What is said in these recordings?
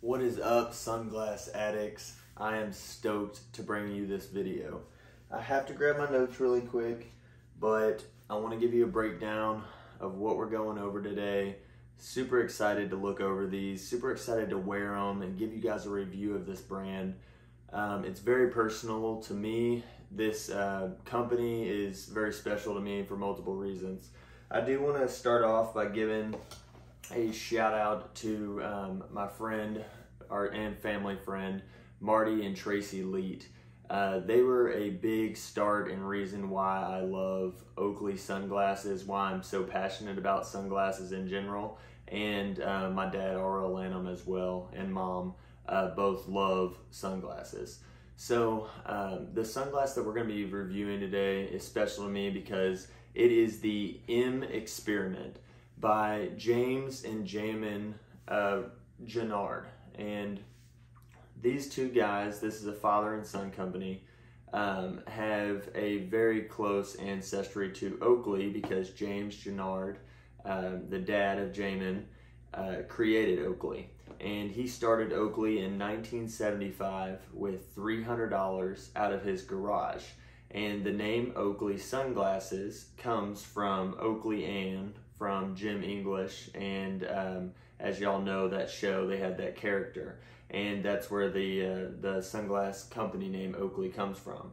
What is up, sunglass addicts? I am stoked to bring you this video. I have to grab my notes really quick, but I want to give you a breakdown of what we're going over today. Super excited to look over these, super excited to wear them and give you guys a review of this brand. Um, it's very personal to me. This uh, company is very special to me for multiple reasons. I do want to start off by giving a shout out to um, my friend our, and family friend, Marty and Tracy Leet. Uh, they were a big start and reason why I love Oakley sunglasses, why I'm so passionate about sunglasses in general, and uh, my dad, R.L. Lanham, as well, and mom uh, both love sunglasses. So, um, the sunglass that we're going to be reviewing today is special to me because it is the M Experiment by James and Jamin uh. And these two guys, this is a father and son company, um, have a very close ancestry to Oakley because James Jannard, uh, the dad of Jamin, uh, created Oakley. And he started Oakley in 1975 with $300 out of his garage. And the name Oakley Sunglasses comes from Oakley Ann from Jim English. And um, as y'all know, that show, they had that character. And that's where the, uh, the sunglass company name Oakley comes from.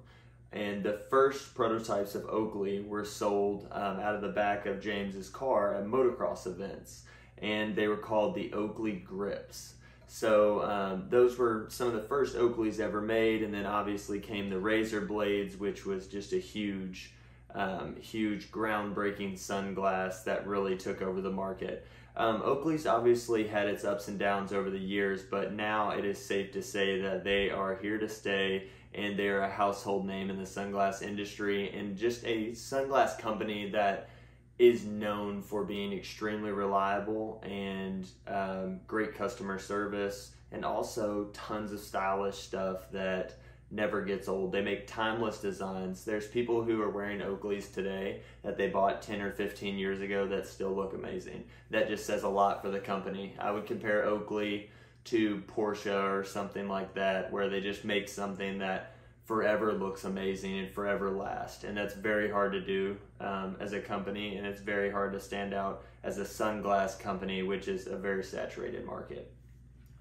And the first prototypes of Oakley were sold um, out of the back of James's car at motocross events. And they were called the Oakley Grips. So um, those were some of the first Oakleys ever made, and then obviously came the Razor Blades, which was just a huge, um, huge groundbreaking sunglass that really took over the market. Um, Oakley's obviously had its ups and downs over the years, but now it is safe to say that they are here to stay and they're a household name in the sunglass industry and just a sunglass company that is known for being extremely reliable and um, great customer service and also tons of stylish stuff that never gets old. They make timeless designs. There's people who are wearing Oakleys today that they bought 10 or 15 years ago that still look amazing. That just says a lot for the company. I would compare Oakley to Porsche or something like that where they just make something that forever looks amazing and forever last. And that's very hard to do um, as a company, and it's very hard to stand out as a sunglass company, which is a very saturated market.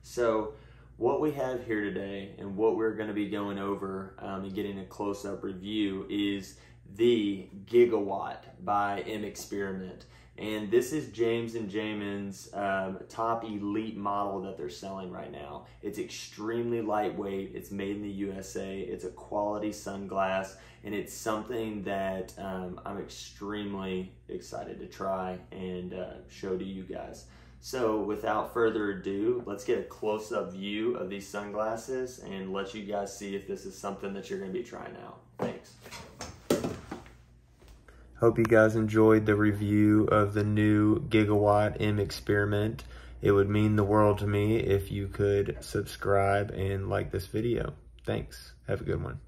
So, what we have here today and what we're going to be going over um, and getting a close up review is the Gigawatt by M Experiment. And this is James and Jamin's um, top elite model that they're selling right now. It's extremely lightweight. It's made in the USA. It's a quality sunglass, and it's something that um, I'm extremely excited to try and uh, show to you guys. So without further ado, let's get a close-up view of these sunglasses and let you guys see if this is something that you're going to be trying out. Thanks. Hope you guys enjoyed the review of the new Gigawatt M experiment. It would mean the world to me if you could subscribe and like this video. Thanks. Have a good one.